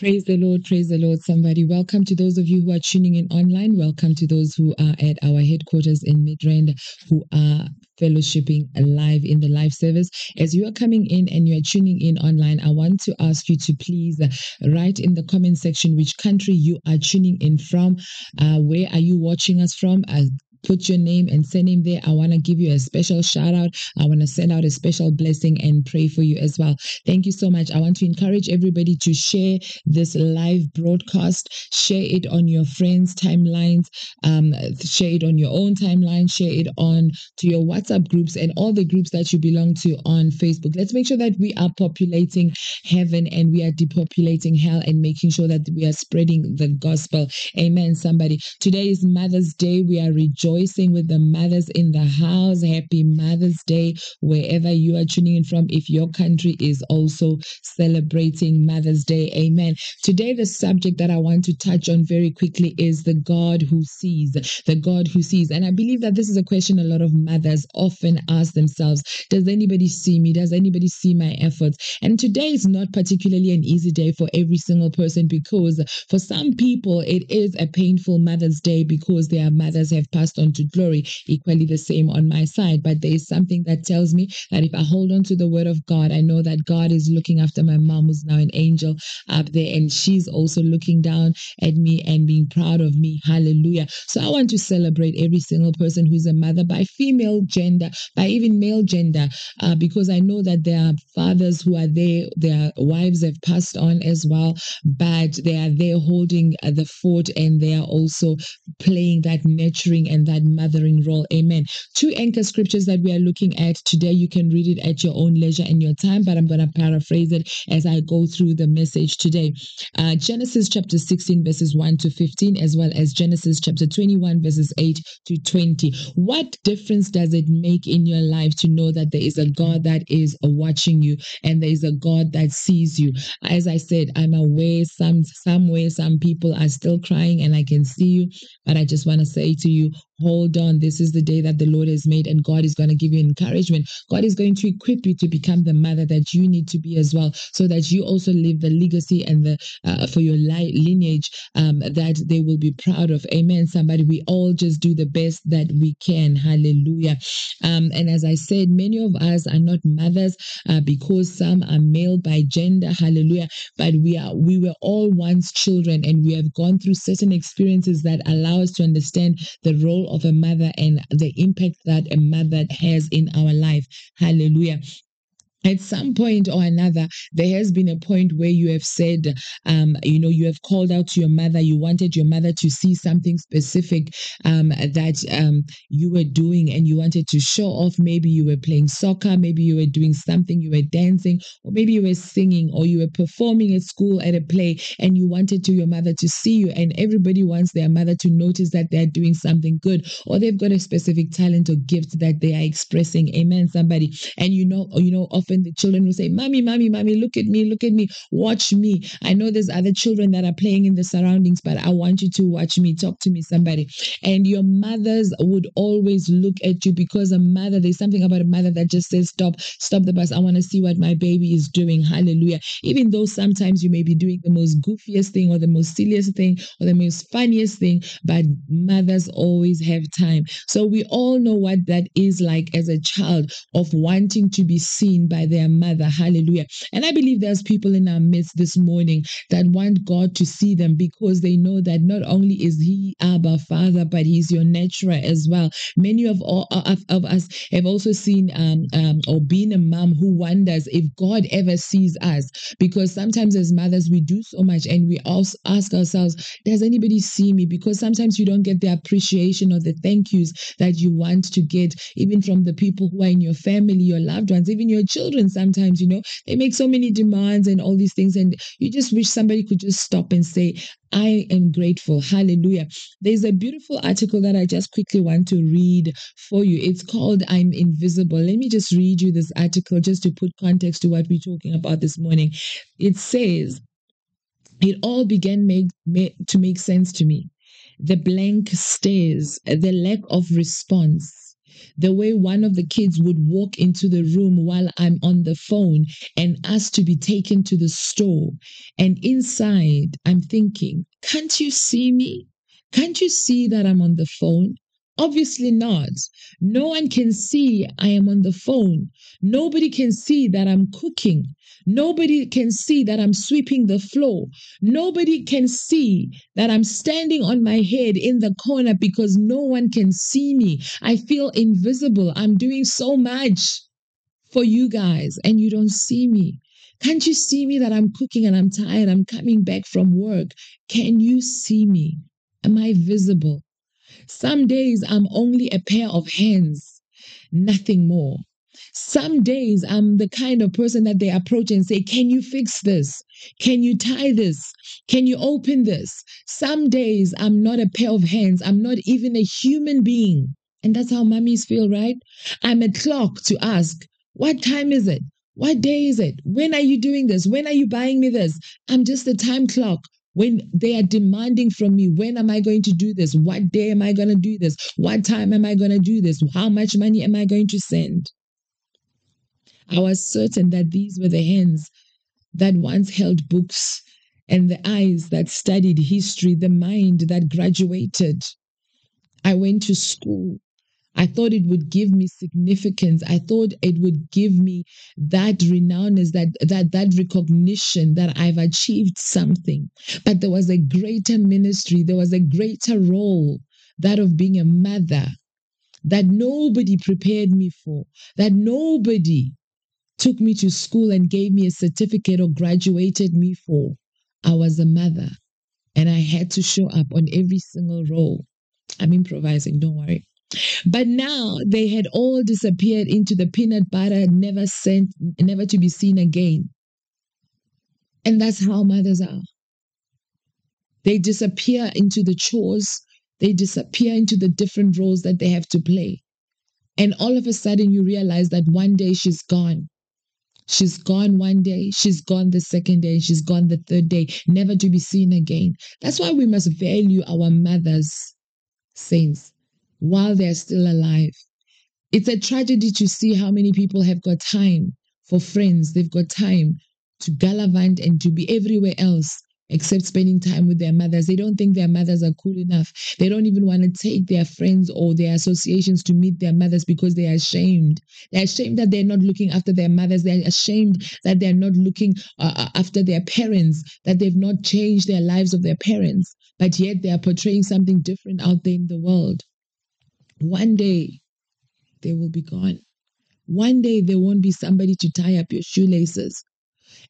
Praise the Lord, praise the Lord, somebody. Welcome to those of you who are tuning in online. Welcome to those who are at our headquarters in Midrand who are fellowshipping live in the live service. As you are coming in and you are tuning in online, I want to ask you to please write in the comment section which country you are tuning in from. Uh, where are you watching us from? Uh, put your name and surname there. I want to give you a special shout out. I want to send out a special blessing and pray for you as well. Thank you so much. I want to encourage everybody to share this live broadcast, share it on your friends' timelines, um, share it on your own timeline, share it on to your WhatsApp groups and all the groups that you belong to on Facebook. Let's make sure that we are populating heaven and we are depopulating hell and making sure that we are spreading the gospel. Amen. Somebody. Today is Mother's Day. We are rejoicing rejoicing with the mothers in the house. Happy Mother's Day, wherever you are tuning in from, if your country is also celebrating Mother's Day. Amen. Today, the subject that I want to touch on very quickly is the God who sees, the God who sees. And I believe that this is a question a lot of mothers often ask themselves Does anybody see me? Does anybody see my efforts? And today is not particularly an easy day for every single person because for some people, it is a painful Mother's Day because their mothers have passed unto glory, equally the same on my side. But there is something that tells me that if I hold on to the word of God, I know that God is looking after my mom, who's now an angel up there, and she's also looking down at me and being proud of me. Hallelujah. So I want to celebrate every single person who's a mother by female gender, by even male gender, uh, because I know that there are fathers who are there, their wives have passed on as well, but they are there holding uh, the fort and they are also playing that nurturing and that mothering role. Amen. Two anchor scriptures that we are looking at today. You can read it at your own leisure and your time, but I'm going to paraphrase it as I go through the message today. Uh, Genesis chapter 16, verses 1 to 15, as well as Genesis chapter 21, verses 8 to 20. What difference does it make in your life to know that there is a God that is watching you and there is a God that sees you? As I said, I'm aware some somewhere some people are still crying and I can see you, but I just want to say to you, hold on. This is the day that the Lord has made, and God is going to give you encouragement. God is going to equip you to become the mother that you need to be as well, so that you also leave the legacy and the uh, for your li- lineage um, that they will be proud of. Amen. Somebody, we all just do the best that we can. Hallelujah. Um, and as I said, many of us are not mothers uh, because some are male by gender. Hallelujah. But we are we were all once children, and we have gone through certain experiences that allow us to understand the role of a mother and the impact that a mother has in our life. Hallelujah at some point or another, there has been a point where you have said, um, you know, you have called out to your mother, you wanted your mother to see something specific um, that um, you were doing and you wanted to show off. Maybe you were playing soccer, maybe you were doing something, you were dancing, or maybe you were singing, or you were performing at school at a play and you wanted to your mother to see you. And everybody wants their mother to notice that they're doing something good or they've got a specific talent or gift that they are expressing. Amen, somebody. And you know, you know, often often the children will say, Mommy, Mommy, Mommy, look at me, look at me, watch me. I know there's other children that are playing in the surroundings, but I want you to watch me, talk to me, somebody. And your mothers would always look at you because a mother, there's something about a mother that just says, Stop, stop the bus. I want to see what my baby is doing. Hallelujah. Even though sometimes you may be doing the most goofiest thing or the most silliest thing or the most funniest thing, but mothers always have time. So we all know what that is like as a child of wanting to be seen by by their mother. Hallelujah. And I believe there's people in our midst this morning that want God to see them because they know that not only is He Abba Father, but He's your nurturer as well. Many of all of, of us have also seen um, um, or been a mom who wonders if God ever sees us because sometimes as mothers we do so much and we also ask ourselves, does anybody see me? Because sometimes you don't get the appreciation or the thank yous that you want to get, even from the people who are in your family, your loved ones, even your children children sometimes, you know, they make so many demands and all these things. And you just wish somebody could just stop and say, I am grateful. Hallelujah. There's a beautiful article that I just quickly want to read for you. It's called I'm Invisible. Let me just read you this article just to put context to what we're talking about this morning. It says, It all began make, make, to make sense to me. The blank stares, the lack of response the way one of the kids would walk into the room while I'm on the phone and ask to be taken to the store. And inside, I'm thinking, can't you see me? Can't you see that I'm on the phone? Obviously not. No one can see I am on the phone. Nobody can see that I'm cooking. Nobody can see that I'm sweeping the floor. Nobody can see that I'm standing on my head in the corner because no one can see me. I feel invisible. I'm doing so much for you guys and you don't see me. Can't you see me that I'm cooking and I'm tired? I'm coming back from work. Can you see me? Am I visible? Some days I'm only a pair of hands, nothing more. Some days I'm the kind of person that they approach and say, Can you fix this? Can you tie this? Can you open this? Some days I'm not a pair of hands. I'm not even a human being. And that's how mummies feel, right? I'm a clock to ask, What time is it? What day is it? When are you doing this? When are you buying me this? I'm just a time clock when they are demanding from me, when am I going to do this? What day am I going to do this? What time am I going to do this? How much money am I going to send? I was certain that these were the hands that once held books and the eyes that studied history, the mind that graduated. I went to school. I thought it would give me significance. I thought it would give me that renowness, that that that recognition that I've achieved something. But there was a greater ministry, there was a greater role, that of being a mother, that nobody prepared me for, that nobody took me to school and gave me a certificate or graduated me for. I was a mother and I had to show up on every single role. I'm improvising, don't worry. But now they had all disappeared into the peanut butter, never sent, never to be seen again. And that's how mothers are. They disappear into the chores, they disappear into the different roles that they have to play. And all of a sudden, you realize that one day she's gone. She's gone one day, she's gone the second day, she's gone the third day, never to be seen again. That's why we must value our mothers, saints while they're still alive. It's a tragedy to see how many people have got time for friends. They've got time to gallivant and to be everywhere else except spending time with their mothers. They don't think their mothers are cool enough. They don't even want to take their friends or their associations to meet their mothers because they are ashamed. They're ashamed that they're not looking after their mothers. They're ashamed that they're not looking uh, uh after their parents, that they've not changed their lives of their parents, but yet they are portraying something different out there in the world. One day they will be gone. One day there won't be somebody to tie up your shoelaces.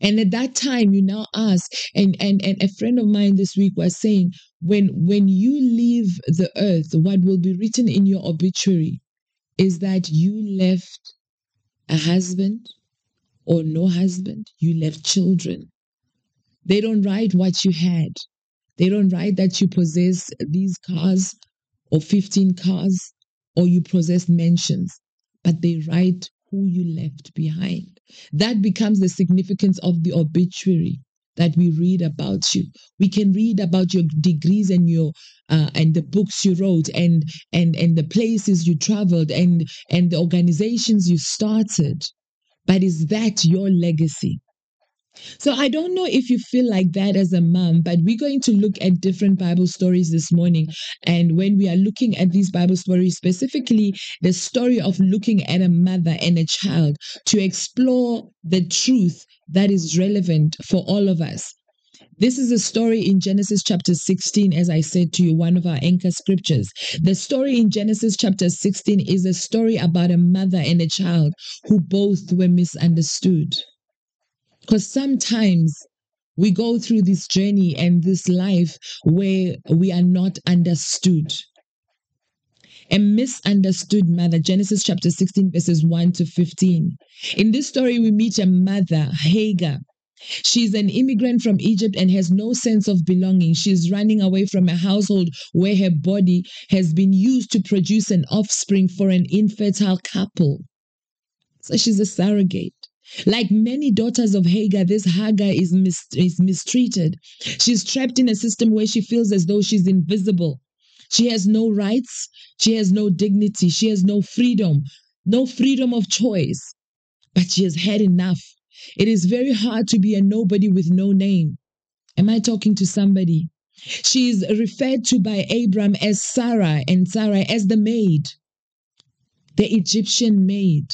And at that time, you now ask, and, and, and a friend of mine this week was saying, when, when you leave the earth, what will be written in your obituary is that you left a husband or no husband, you left children. They don't write what you had. They don't write that you possess these cars or 15 cars or you possess mansions, but they write who you left behind. That becomes the significance of the obituary that we read about you. We can read about your degrees and your uh, and the books you wrote and and and the places you traveled and and the organizations you started. But is that your legacy? So I don't know if you feel like that as a mom, but we're going to look at different Bible stories this morning. And when we are looking at these Bible stories, specifically the story of looking at a mother and a child to explore the truth that is relevant for all of us. This is a story in Genesis chapter 16, as I said to you, one of our anchor scriptures. The story in Genesis chapter 16 is a story about a mother and a child who both were misunderstood. Because sometimes we go through this journey and this life where we are not understood. A misunderstood mother, Genesis chapter 16, verses 1 to 15. In this story, we meet a mother, Hagar. She's an immigrant from Egypt and has no sense of belonging. She's running away from a household where her body has been used to produce an offspring for an infertile couple. So she's a surrogate. Like many daughters of Hagar, this Hagar is, mis- is mistreated. She's trapped in a system where she feels as though she's invisible. She has no rights. She has no dignity. She has no freedom, no freedom of choice. But she has had enough. It is very hard to be a nobody with no name. Am I talking to somebody? She is referred to by Abram as Sarah and Sarah as the maid, the Egyptian maid.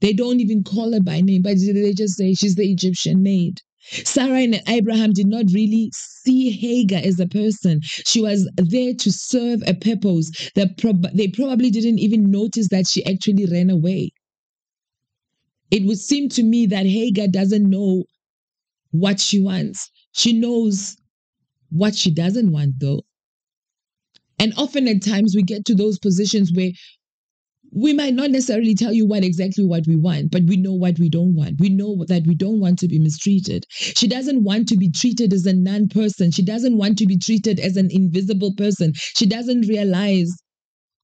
They don't even call her by name, but they just say she's the Egyptian maid. Sarah and Abraham did not really see Hagar as a person. She was there to serve a purpose. They, prob- they probably didn't even notice that she actually ran away. It would seem to me that Hagar doesn't know what she wants. She knows what she doesn't want, though. And often at times we get to those positions where we might not necessarily tell you what exactly what we want, but we know what we don't want. We know that we don't want to be mistreated. She doesn't want to be treated as a non person. She doesn't want to be treated as an invisible person. She doesn't realize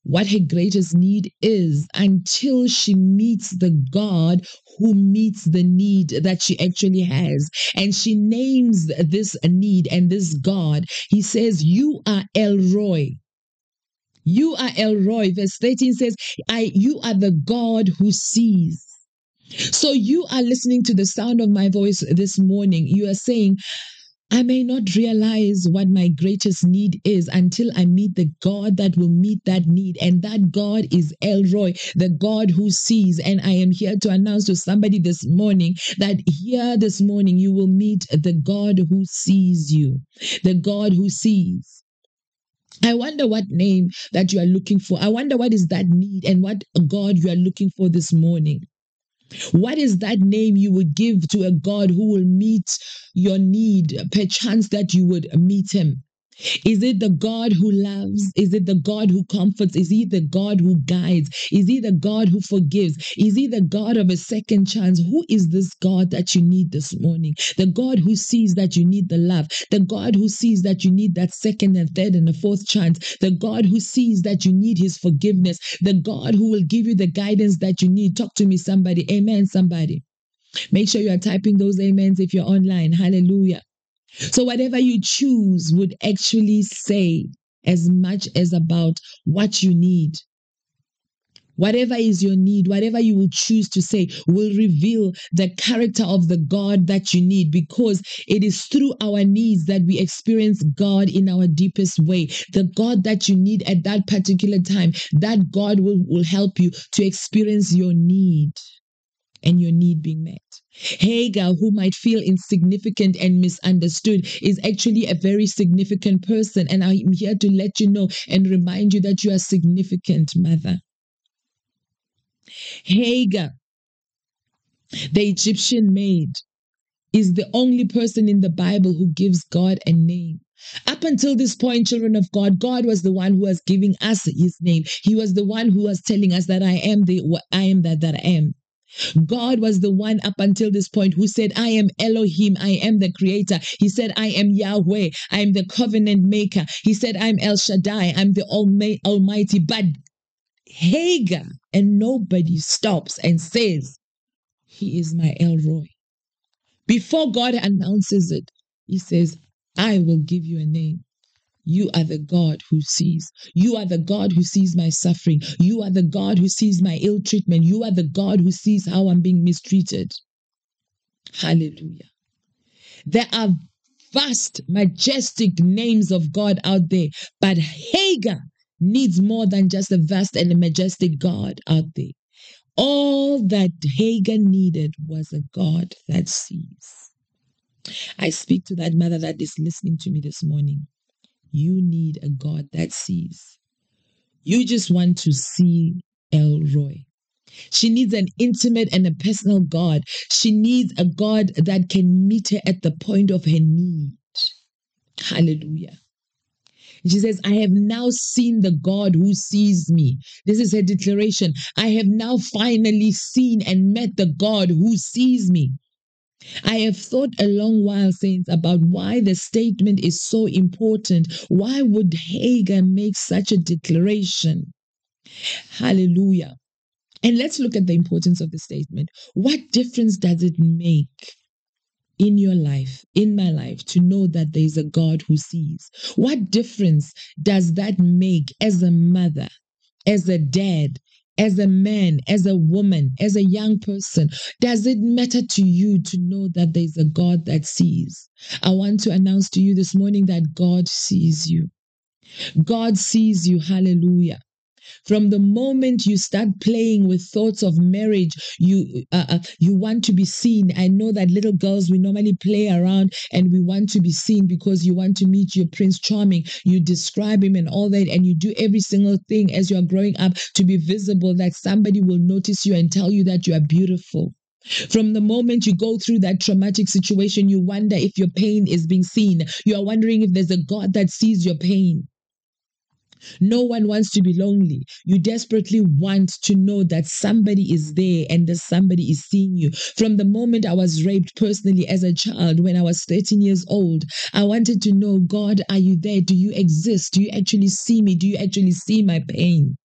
what her greatest need is until she meets the God who meets the need that she actually has. And she names this need and this God. He says, You are El Roi. You are El Roi. Verse 13 says, I you are the God who sees. So you are listening to the sound of my voice this morning. You are saying, I may not realize what my greatest need is until I meet the God that will meet that need. And that God is El Roi, the God who sees. And I am here to announce to somebody this morning that here this morning you will meet the God who sees you, the God who sees. I wonder what name that you are looking for. I wonder what is that need and what God you are looking for this morning. What is that name you would give to a God who will meet your need, perchance that you would meet him? Is it the God who loves? Is it the God who comforts? Is he the God who guides? Is he the God who forgives? Is he the God of a second chance? Who is this God that you need this morning? The God who sees that you need the love. The God who sees that you need that second and third and the fourth chance. The God who sees that you need his forgiveness. The God who will give you the guidance that you need. Talk to me, somebody. Amen, somebody. Make sure you are typing those amens if you're online. Hallelujah. So, whatever you choose would actually say as much as about what you need. Whatever is your need, whatever you will choose to say will reveal the character of the God that you need because it is through our needs that we experience God in our deepest way. The God that you need at that particular time, that God will, will help you to experience your need and your need being met. Hagar, who might feel insignificant and misunderstood, is actually a very significant person. And I'm here to let you know and remind you that you are significant, mother. Hagar, the Egyptian maid, is the only person in the Bible who gives God a name. Up until this point, children of God, God was the one who was giving us his name. He was the one who was telling us that I am the I am that that I am. God was the one up until this point who said, I am Elohim, I am the creator. He said, I am Yahweh, I am the covenant maker. He said, I'm El Shaddai, I'm the Almighty. But Hagar, and nobody stops and says, He is my El Roi. Before God announces it, He says, I will give you a name. You are the God who sees. You are the God who sees my suffering. You are the God who sees my ill treatment. You are the God who sees how I'm being mistreated. Hallelujah. There are vast, majestic names of God out there, but Hagar needs more than just a vast and a majestic God out there. All that Hagar needed was a God that sees. I speak to that mother that is listening to me this morning. You need a God that sees. You just want to see El Roi. She needs an intimate and a personal God. She needs a God that can meet her at the point of her need. Hallelujah. She says, I have now seen the God who sees me. This is her declaration. I have now finally seen and met the God who sees me. I have thought a long while since about why the statement is so important. Why would Hagar make such a declaration? Hallelujah. And let's look at the importance of the statement. What difference does it make? in your life, in my life, to know that there is a God who sees? What difference does that make as a mother, as a dad, as a man, as a woman, as a young person? Does it matter to you to know that there's a God that sees? I want to announce to you this morning that God sees you. God sees you. Hallelujah. From the moment you start playing with thoughts of marriage, you uh, uh, you want to be seen. I know that little girls we normally play around and we want to be seen because you want to meet your prince charming. You describe him and all that, and you do every single thing as you are growing up to be visible that somebody will notice you and tell you that you are beautiful. From the moment you go through that traumatic situation, you wonder if your pain is being seen. You are wondering if there's a God that sees your pain. No one wants to be lonely. You desperately want to know that somebody is there and that somebody is seeing you. From the moment I was raped personally as a child, when I was 13 years old, I wanted to know God, are you there? Do you exist? Do you actually see me? Do you actually see my pain?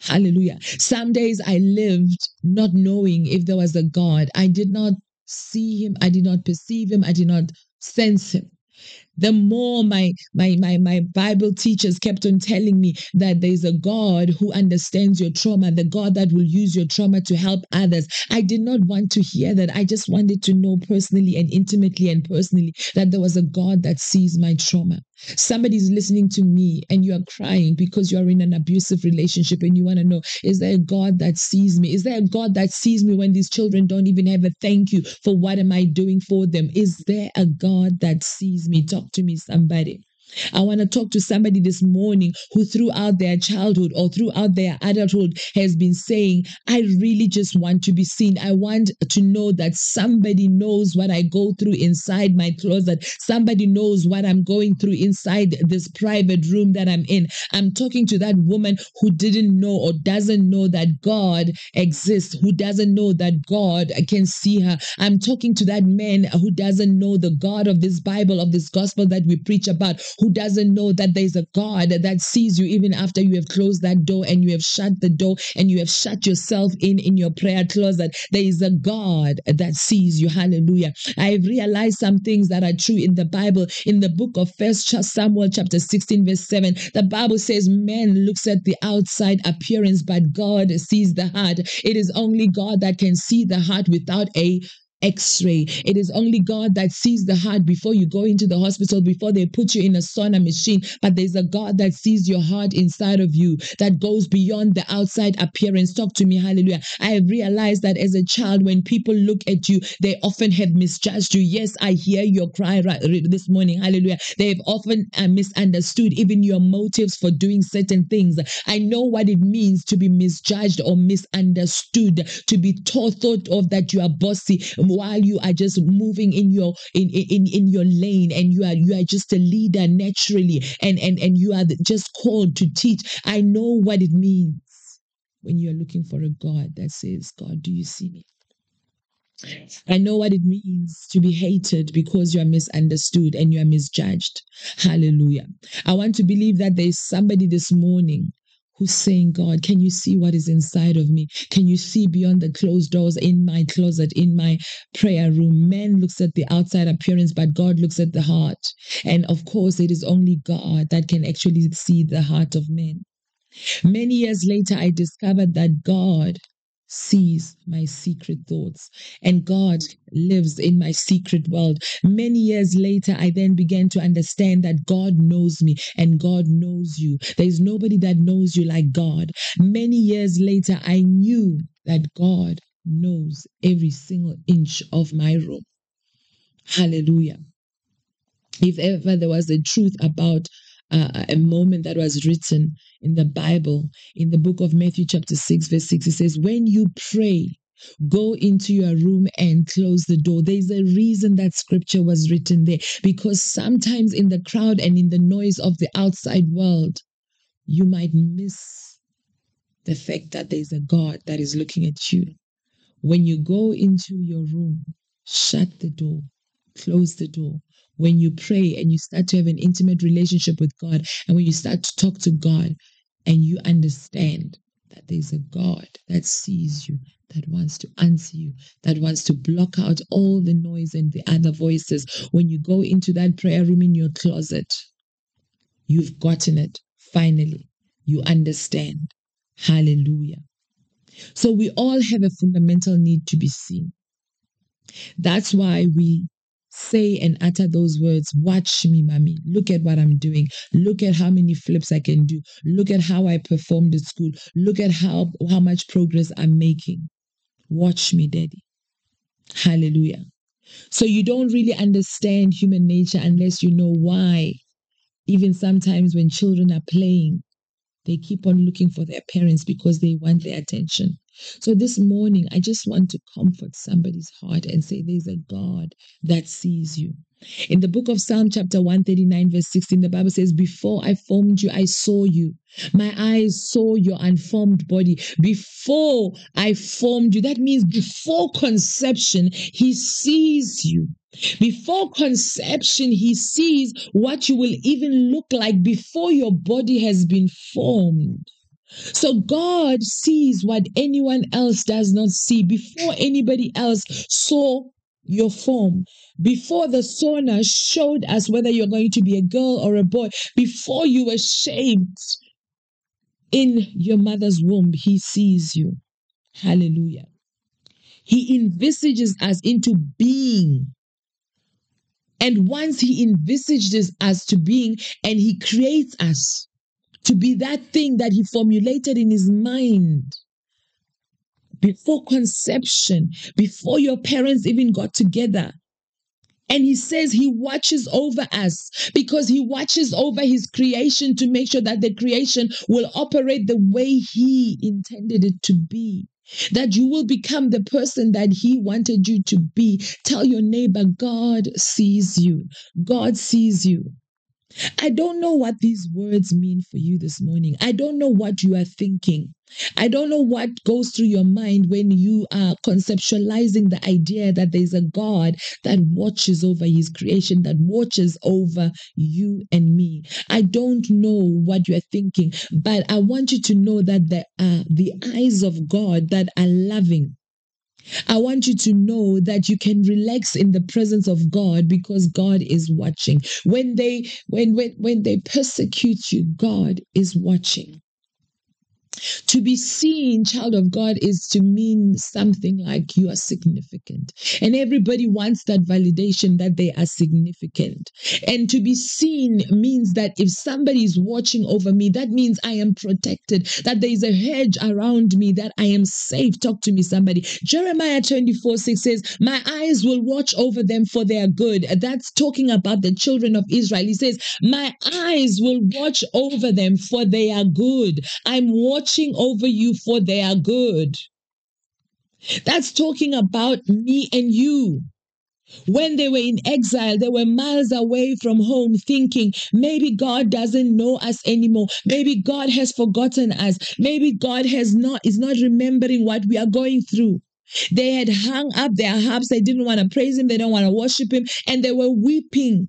Hallelujah. Some days I lived not knowing if there was a God. I did not see him, I did not perceive him, I did not sense him the more my my my my bible teachers kept on telling me that there's a god who understands your trauma the god that will use your trauma to help others. I did not want to hear that. I just wanted to know personally and intimately and personally that there was a god that sees my trauma somebody's listening to me and you are crying because you are in an abusive relationship and you want to know is there a god that sees me? Is there a god that sees me when these children don't even have a thank you for what am i doing for them? Is there a god that sees me? Talk to me, somebody. I want to talk to somebody this morning who, throughout their childhood or throughout their adulthood, has been saying, I really just want to be seen. I want to know that somebody knows what I go through inside my closet. Somebody knows what I'm going through inside this private room that I'm in. I'm talking to that woman who didn't know or doesn't know that God exists, who doesn't know that God can see her. I'm talking to that man who doesn't know the God of this Bible, of this gospel that we preach about, who doesn't know that there's a God that sees you even after you have closed that door and you have shut the door and you have shut yourself in in your prayer closet. There is a God that sees you. Hallelujah. I've realized some things that are true in the Bible. In the book of First Samuel, chapter 16, verse 7, the Bible says, Man looks at the outside appearance, but God sees the heart. It is only God that can see the heart without a x ray. It is only God that sees the heart before you go into the hospital, before they put you in a sonar machine. But there's a God that sees your heart inside of you that goes beyond the outside appearance. Talk to me, hallelujah. I have realized that as a child, when people look at you, they often have misjudged you. Yes, I hear your cry right this morning, hallelujah. They have often uh, misunderstood even your motives for doing certain things. I know what it means to be misjudged or misunderstood, to be thought, thought of that you are bossy while you are just moving in your in in in your lane and you are you are just a leader naturally and and and you are just called to teach i know what it means when you are looking for a god that says god do you see me I know what it means to be hated because you are misunderstood and you are misjudged. Hallelujah. I want to believe that there is somebody this morning who's saying, God, can you see what is inside of me? Can you see beyond the closed doors in my closet, in my prayer room? Man looks at the outside appearance, but God looks at the heart. And of course, it is only God that can actually see the heart of men. Many years later, I discovered that God sees my secret thoughts and God lives in my secret world. Many years later, I then began to understand that God knows me and God knows you. There is nobody that knows you like God. Many years later, I knew that God knows every single inch of my room. Hallelujah. If ever there was a truth about uh, a moment that was written in the Bible, in the book of Matthew, chapter 6, verse 6. It says, When you pray, go into your room and close the door. There's a reason that scripture was written there because sometimes in the crowd and in the noise of the outside world, you might miss the fact that there's a God that is looking at you. When you go into your room, shut the door, close the door, when you pray and you start to have an intimate relationship with God, and when you start to talk to God and you understand that there's a God that sees you, that wants to answer you, that wants to block out all the noise and the other voices. When you go into that prayer room in your closet, you've gotten it finally. You understand. Hallelujah. So we all have a fundamental need to be seen. That's why we say and utter those words watch me mommy. Look at what i'm doing. Look at how many flips i can do. Look at how i performed at school. Look at how how much progress i'm making. Watch me daddy. Hallelujah. So you don't really understand human nature unless you know why. Even sometimes when children are playing they keep on looking for their parents because they want their attention. So this morning, I just want to comfort somebody's heart and say there's a God that sees you. In the book of Psalm, chapter 139, verse 16, the Bible says, Before I formed you, I saw you. My eyes saw your unformed body. Before I formed you, that means before conception, He sees you. Before conception, He sees what you will even look like before your body has been formed. So God sees what anyone else does not see. Before anybody else saw your form, before the sonar showed us whether you're going to be a girl or a boy, before you were shaped in your mother's womb, He sees you. Hallelujah. He envisages us into being. And once He envisages us to being and He creates us to be that thing that He formulated in His mind before conception, before your parents even got together. And he says he watches over us because he watches over his creation to make sure that the creation will operate the way he intended it to be. That you will become the person that he wanted you to be. Tell your neighbor, God sees you. God sees you. I don't know what these words mean for you this morning. I don't know what you are thinking. I don't know what goes through your mind when you are conceptualizing the idea that there's a God that watches over his creation, that watches over you and me. I don't know what you're thinking, but I want you to know that there are the eyes of God that are loving I want you to know that you can relax in the presence of God because God is watching. When they when when when they persecute you, God is watching. To be seen, child of God, is to mean something like you are significant. And everybody wants that validation that they are significant. And to be seen means that if somebody is watching over me, that means I am protected, that there is a hedge around me, that I am safe. Talk to me, somebody. Jeremiah 24 6 says, My eyes will watch over them for their good. That's talking about the children of Israel. He says, My eyes will watch over them for their good. I'm watching watching over you for their good. That's talking about me and you. When they were in exile, they were miles away from home thinking, maybe God doesn't know us anymore. Maybe God has forgotten us. Maybe God has not, is not remembering what we are going through. They had hung up their harps. They didn't want to praise him. They don't want to worship him. And they were weeping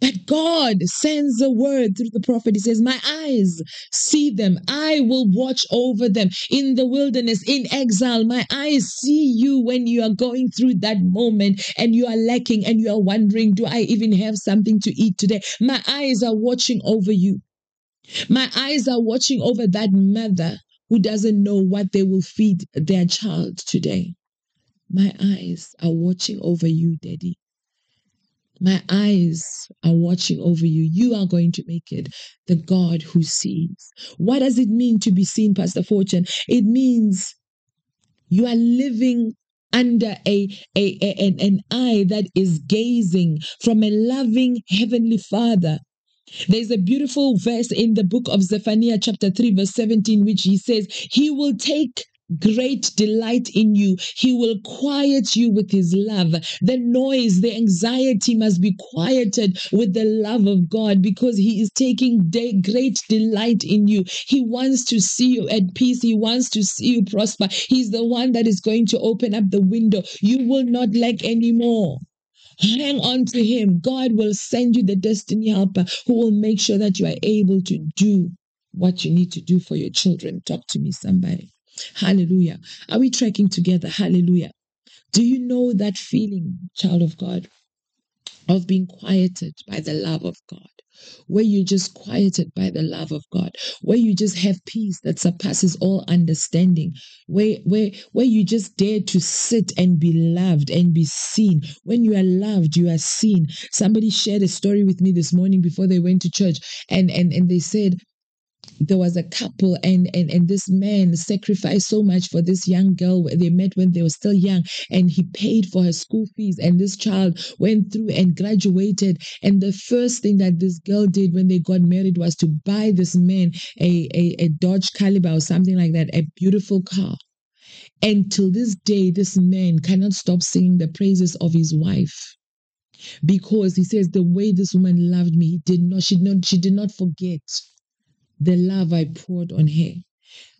but God sends a word through the prophet. He says, My eyes see them. I will watch over them in the wilderness, in exile. My eyes see you when you are going through that moment and you are lacking and you are wondering, Do I even have something to eat today? My eyes are watching over you. My eyes are watching over that mother who doesn't know what they will feed their child today. My eyes are watching over you, Daddy. My eyes are watching over you. You are going to make it the God who sees. What does it mean to be seen, Pastor Fortune? It means you are living under a, a, a an, an eye that is gazing from a loving heavenly father there's a beautiful verse in the book of Zephaniah, chapter 3, verse 17, which he says, He will take great delight in you. He will quiet you with his love. The noise, the anxiety must be quieted with the love of God because he is taking de- great delight in you. He wants to see you at peace. He wants to see you prosper. He's the one that is going to open up the window. You will not lack anymore. Hang on to him. God will send you the destiny helper who will make sure that you are able to do what you need to do for your children. Talk to me, somebody. Hallelujah. Are we tracking together? Hallelujah. Do you know that feeling, child of God, of being quieted by the love of God? Where you're just quieted by the love of God, where you just have peace that surpasses all understanding, where where where you just dare to sit and be loved and be seen. When you are loved, you are seen. Somebody shared a story with me this morning before they went to church, and and and they said there was a couple and and and this man sacrificed so much for this young girl they met when they were still young and he paid for her school fees. And this child went through and graduated. And the first thing that this girl did when they got married was to buy this man a a, a dodge caliber or something like that a beautiful car. And till this day this man cannot stop singing the praises of his wife. Because he says the way this woman loved me he did not she did not she did not forget the love I poured on her.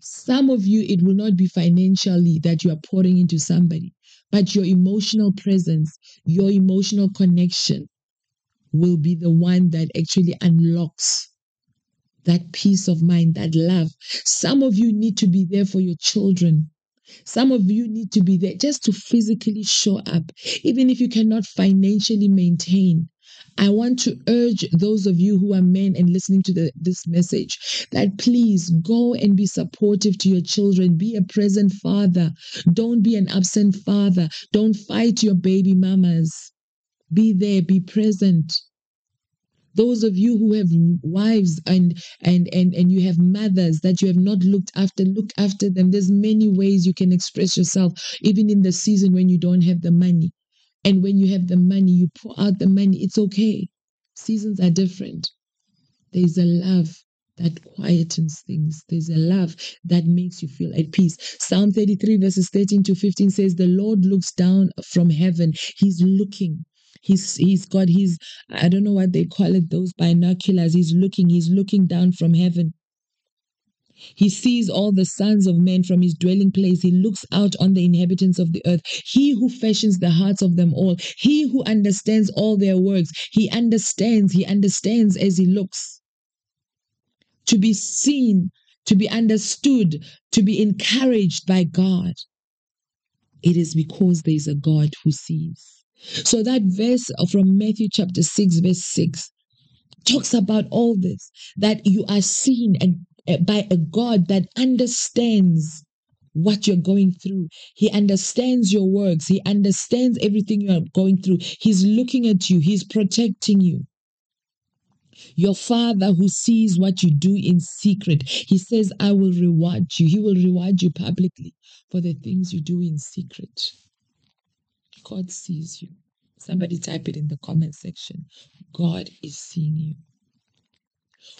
Some of you, it will not be financially that you are pouring into somebody, but your emotional presence, your emotional connection will be the one that actually unlocks that peace of mind, that love. Some of you need to be there for your children. Some of you need to be there just to physically show up, even if you cannot financially maintain. I want to urge those of you who are men and listening to the, this message that please go and be supportive to your children. Be a present father. Don't be an absent father. Don't fight your baby mamas. Be there, be present. Those of you who have wives and and and and you have mothers that you have not looked after, look after them. There's many ways you can express yourself, even in the season when you don't have the money. And when you have the money, you pour out the money. It's okay. Seasons are different. There's a love that quietens things. There's a love that makes you feel at peace. Psalm 33, verses 13 to 15 says, The Lord looks down from heaven. He's looking. He's he's got his I don't know what they call it, those binoculars. He's looking, he's looking down from heaven. He sees all the sons of men from his dwelling place. He looks out on the inhabitants of the earth. He who fashions the hearts of them all. He who understands all their works. He understands. He understands as he looks. To be seen, to be understood, to be encouraged by God. It is because there is a God who sees. So that verse from Matthew chapter 6, verse 6 talks about all this that you are seen and Eh, by a God that understands what you're going through. He understands your works. He understands everything you are going through. He's looking at you. He's protecting you. Your father who sees what you do in secret, he says, I will reward you. He will reward you publicly for the things you do in secret. God sees you. Somebody type it in the comment section. God is seeing you.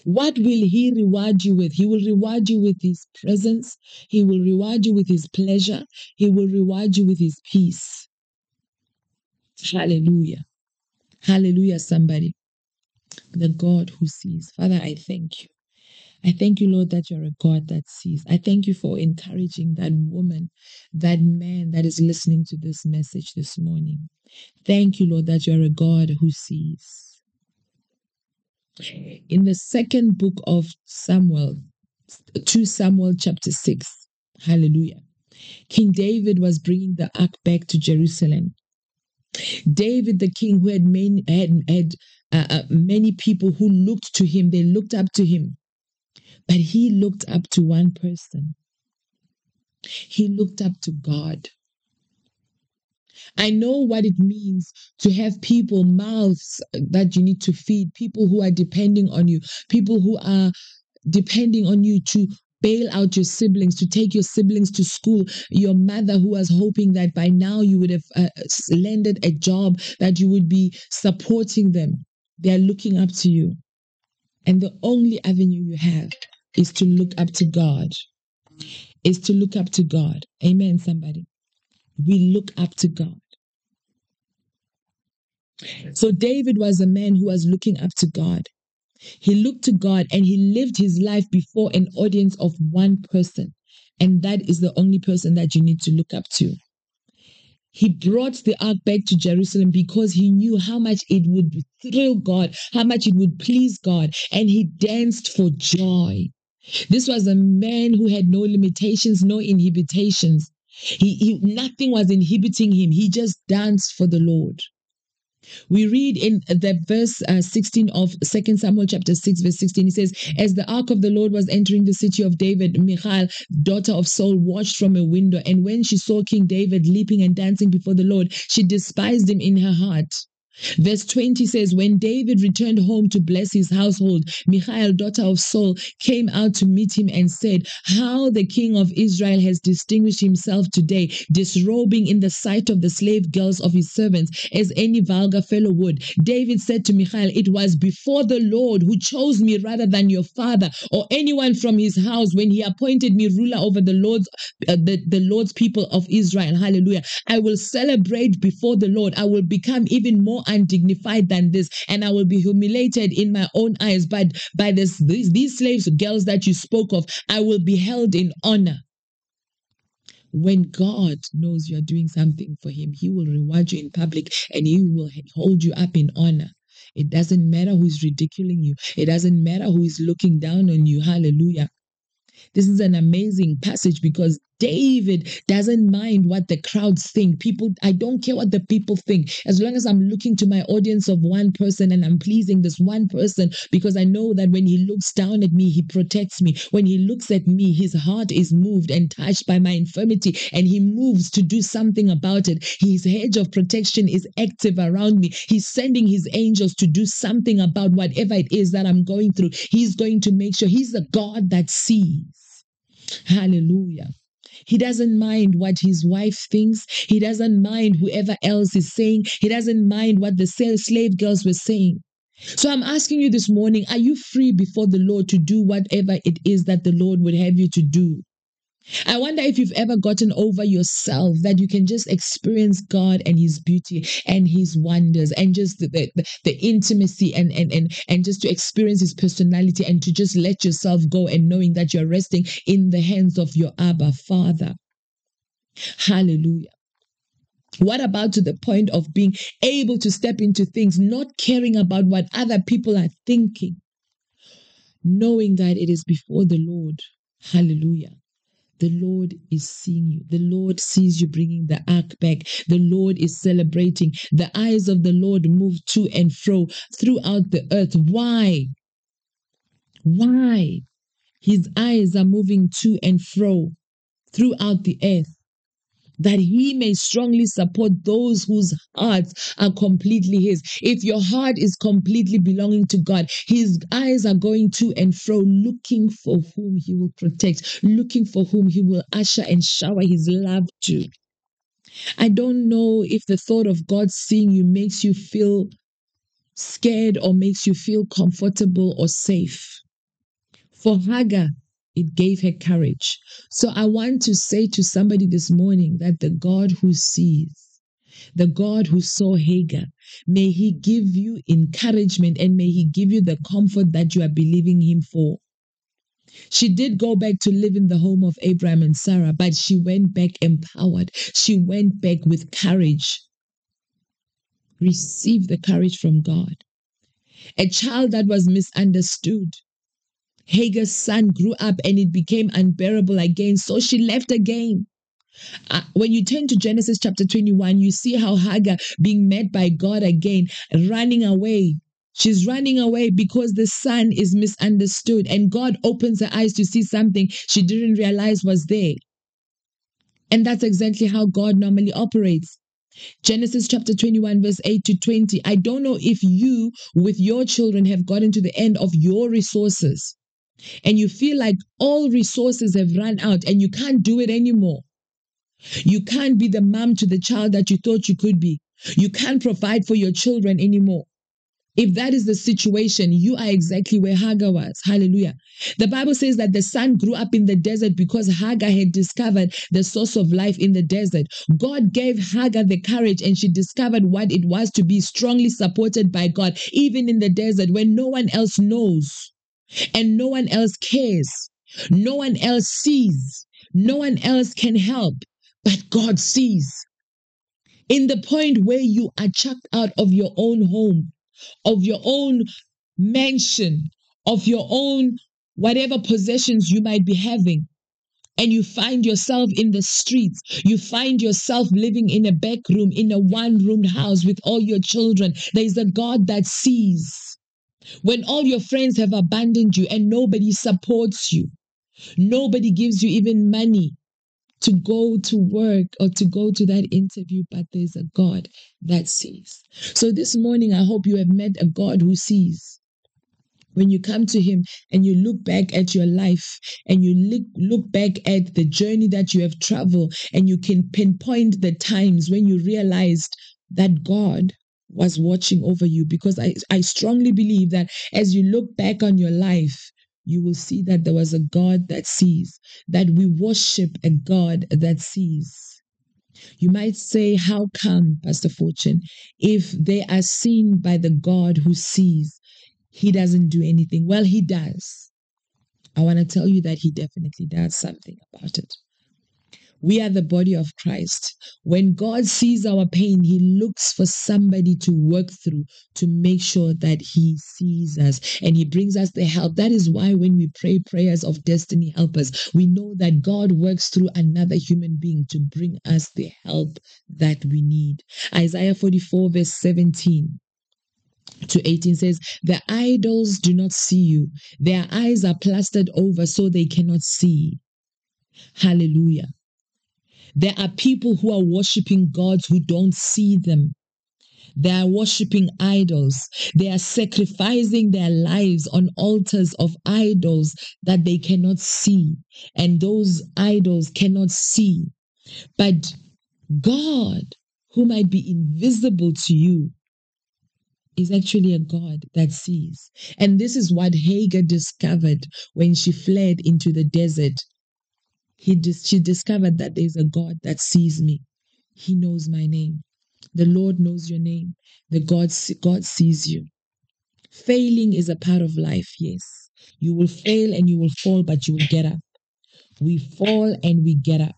What will He reward you with? He will reward you with His presence. He will reward you with His pleasure. He will reward you with His peace. Hallelujah. Hallelujah, somebody. The God who sees. Father, I thank you. I thank you, Lord, that you're a God that sees. I thank you for encouraging that woman, that man that is listening to this message this morning. Thank you, Lord, that you're a God who sees in the second book of Samuel, 2 Samuel chapter 6. Hallelujah. King David was bringing the ark back to Jerusalem. David, the king, who had had, had uh, uh, many people who looked to him, they looked up to him. But he looked up to one person. He looked up to God. I know what it means to have people, mouths that you need to feed, people who are depending on you, people who are depending on you to bail out your siblings, to take your siblings to school, your mother who was hoping that by now you would have uh, landed a job, that you would be supporting them. They are looking up to you. And the only avenue you have is to look up to God. Is to look up to God. Amen, somebody we look up to God. So David was a man who was looking up to God. He looked to God and he lived his life before an audience of one person. And that is the only person that you need to look up to. He brought the ark back to Jerusalem because he knew how much it would thrill God, how much it would please God. And he danced for joy. This was a man who had no limitations, no inhibitions. He, he nothing was inhibiting him. He just danced for the Lord. We read in the verse uh, 16 of 2 Samuel chapter 6, verse 16, it says, As the ark of the Lord was entering the city of David, Michal, daughter of Saul, watched from a window. And when she saw King David leaping and dancing before the Lord, she despised him in her heart. Verse 20 says, When David returned home to bless his household, Michal, daughter of Saul, came out to meet him and said, How the king of Israel has distinguished himself today, disrobing in the sight of the slave girls of his servants, as any vulgar fellow would. David said to Michal, It was before the Lord who chose me rather than your father or anyone from his house when he appointed me ruler over the Lord's uh, the, the Lord's people of Israel. Hallelujah. I will celebrate before the Lord. I will become even more undignified than this, and I will be humiliated in my own eyes. But by this, these, these slaves, girls that you spoke of, I will be held in honor. When God knows you are doing something for Him, He will reward you in public and He will hold you up in honor. It doesn't matter who is ridiculing you, it doesn't matter who is looking down on you. Hallelujah. This is an amazing passage because David doesn't mind what the crowds think. People, I don't care what the people think. As long as I'm looking to my audience of one person and I'm pleasing this one person, because I know that when he looks down at me, he protects me. When he looks at me, his heart is moved and touched by my infirmity and he moves to do something about it. His hedge of protection is active around me. He's sending his angels to do something about whatever it is that I'm going through. He's going to make sure he's the God that sees. Hallelujah. He doesn't mind what his wife thinks. He doesn't mind whoever else is saying. He doesn't mind what the slave girls were saying. So I'm asking you this morning are you free before the Lord to do whatever it is that the Lord would have you to do? I wonder if you've ever gotten over yourself that you can just experience God and His beauty and His wonders and just the, the, the, intimacy and, and, and, and just to experience His personality and to just let yourself go and knowing that you're resting in the hands of your Abba Father. Hallelujah. What about to the point of being able to step into things, not caring about what other people are thinking, knowing that it is before the Lord? Hallelujah the Lord is seeing you. The Lord sees you bringing the ark back. The Lord is celebrating. The eyes of the Lord move to and fro throughout the earth. Why? Why? His eyes are moving to and fro throughout the earth that he may strongly support those whose hearts are completely his. If your heart is completely belonging to God, his eyes are going to and fro, looking for whom he will protect, looking for whom he will usher and shower his love to. I don't know if the thought of God seeing you makes you feel scared or makes you feel comfortable or safe. For Hagar, it gave her courage. So I want to say to somebody this morning that the God who sees, the God who saw Hagar, may he give you encouragement and may he give you the comfort that you are believing him for. She did go back to live in the home of Abraham and Sarah, but she went back empowered. She went back with courage. Receive the courage from God. A child that was misunderstood Hagar's son grew up and it became unbearable again. So she left again. Uh, when you turn to Genesis chapter 21, you see how Hagar being met by God again, running away. She's running away because the son is misunderstood, and God opens her eyes to see something she didn't realize was there. And that's exactly how God normally operates. Genesis chapter 21, verse 8 to 20. I don't know if you, with your children, have gotten to the end of your resources and you feel like all resources have run out and you can't do it anymore. You can't be the mom to the child that you thought you could be. You can't provide for your children anymore. If that is the situation, you are exactly where Hagar was. Hallelujah. The Bible says that the son grew up in the desert because Hagar had discovered the source of life in the desert. God gave Hagar the courage and she discovered what it was to be strongly supported by God, even in the desert when no one else knows and no one else cares. No one else sees. No one else can help, but God sees. In the point where you are chucked out of your own home, of your own mansion, of your own whatever possessions you might be having, and you find yourself in the streets, you find yourself living in a back room, in a one roomed house with all your children, there is a God that sees. When all your friends have abandoned you and nobody supports you, nobody gives you even money to go to work or to go to that interview, but there's a God that sees. So this morning, I hope you have met a God who sees. When you come to Him and you look back at your life and you look, look back at the journey that you have traveled, and you can pinpoint the times when you realized that God was watching over you, because I, I strongly believe that as you look back on your life, you will see that there was a God that sees, that we worship a God that sees. You might say, How come, Pastor Fortune, if they are seen by the God who sees, he doesn't do anything? Well, he does. I want to tell you that he definitely does something about it. We are the body of Christ. When God sees our pain, He looks for somebody to work through to make sure that He sees us and He brings us the help. That is why when we pray prayers of destiny helpers, we know that God works through another human being to bring us the help that we need. Isaiah 44, verse 17 to 18 says, The idols do not see you, their eyes are plastered over so they cannot see. Hallelujah. There are people who are worshiping gods who don't see them. They are worshiping idols. They are sacrificing their lives on altars of idols that they cannot see. And those idols cannot see. But God, who might be invisible to you, is actually a God that sees. And this is what Hagar discovered when she fled into the desert he dis- she discovered that there's a God that sees me. He knows my name. The Lord knows your name. The God, God sees you. Failing is a part of life, yes. You will fail and you will fall, but you will get up. We fall and we get up.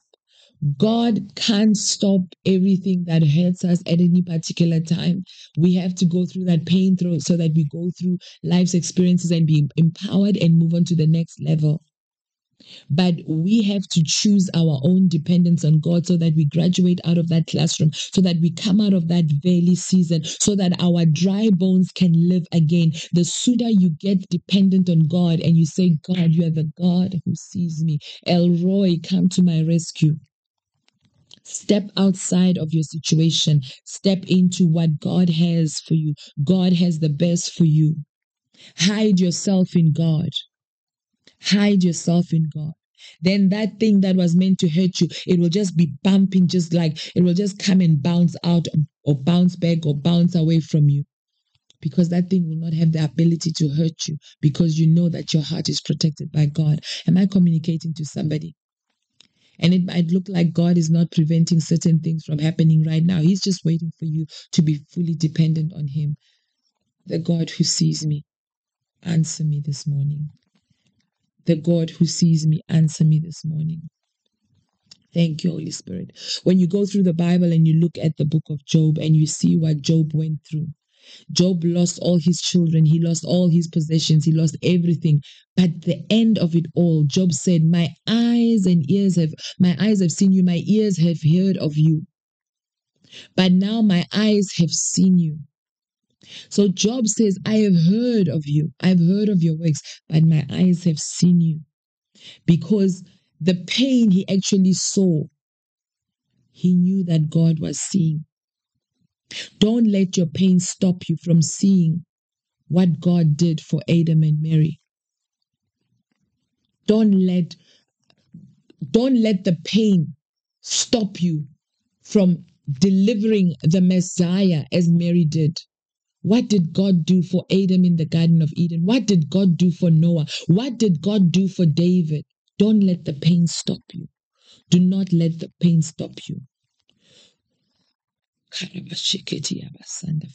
God can't stop everything that hurts us at any particular time. We have to go through that pain through so that we go through life's experiences and be empowered and move on to the next level. But we have to choose our own dependence on God so that we graduate out of that classroom, so that we come out of that valley season, so that our dry bones can live again. The sooner you get dependent on God and you say, God, you are the God who sees me. El Roi, come to my rescue. Step outside of your situation. Step into what God has for you. God has the best for you. Hide yourself in God. Hide yourself in God. Then that thing that was meant to hurt you, it will just be bumping, just like it will just come and bounce out or bounce back or bounce away from you. Because that thing will not have the ability to hurt you because you know that your heart is protected by God. Am I communicating to somebody? And it might look like God is not preventing certain things from happening right now. He's just waiting for you to be fully dependent on Him. The God who sees me, answer me this morning the God who sees me answer me this morning. Thank you, Holy Spirit. When you go through the Bible and you look at the book of Job and you see what Job went through, Job lost all his children, he lost all his possessions, he lost everything. But the end of it all, Job said, My eyes and ears have my eyes have seen you, my ears have heard of you. But now my eyes have seen you. So Job says, I have heard of you. I've heard of your works, but my eyes have seen you. Because the pain he actually saw, he knew that God was seeing. Don't let your pain stop you from seeing what God did for Adam and Mary. Don't let don't let the pain stop you from delivering the Messiah as Mary did. What did God do for Adam in the Garden of Eden? What did God do for Noah? What did God do for David? Don't let the pain stop you. Do not let the pain stop you.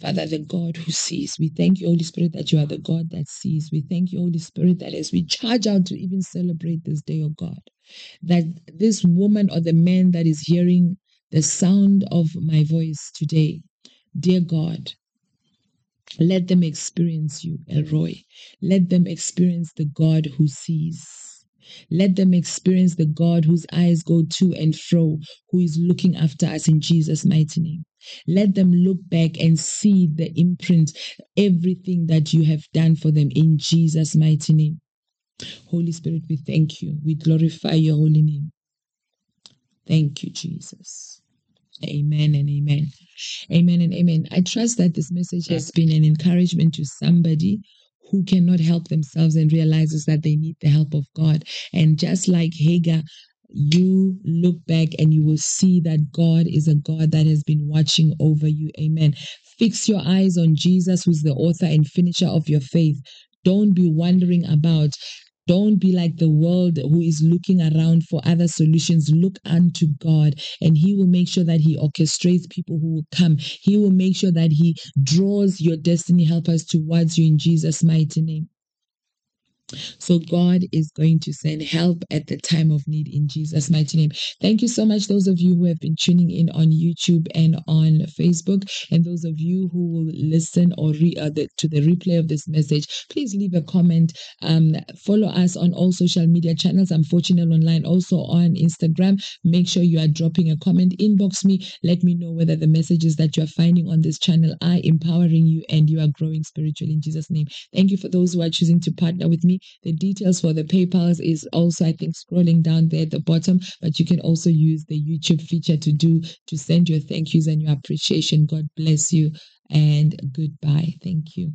Father, the God who sees, we thank you, Holy Spirit, that you are the God that sees. We thank you, Holy Spirit, that as we charge out to even celebrate this day, of God, that this woman or the man that is hearing the sound of my voice today, dear God, Let them experience you, El Roi. Let them experience the God who sees. Let them experience the God whose eyes go to and fro, who is looking after us in Jesus' mighty name. Let them look back and see the imprint, everything that you have done for them in Jesus' mighty name. Holy Spirit, we thank you. We glorify your holy name. Thank you, Jesus. Amen and amen. Amen and amen. I trust that this message has been an encouragement to somebody who cannot help themselves and realizes that they need the help of God. And just like Hagar, you look back and you will see that God is a God that has been watching over you. Amen. Fix your eyes on Jesus, who's the author and finisher of your faith. Don't be wondering about don't be like the world who is looking around for other solutions. Look unto God, and He will make sure that He orchestrates people who will come. He will make sure that He draws your destiny helpers towards you in Jesus' mighty name. So God is going to send help at the time of need in Jesus' mighty name. Thank you so much, those of you who have been tuning in on YouTube and on Facebook, and those of you who will listen or re uh, to the replay of this message. Please leave a comment. Um, follow us on all social media channels. I'm Fortunate Online, also on Instagram. Make sure you are dropping a comment. Inbox me. Let me know whether the messages that you are finding on this channel are empowering you and you are growing spiritually in Jesus' name. Thank you for those who are choosing to partner with me. The details for the PayPals is also, I think, scrolling down there at the bottom, but you can also use the YouTube feature to do to send your thank yous and your appreciation. God bless you and goodbye. Thank you.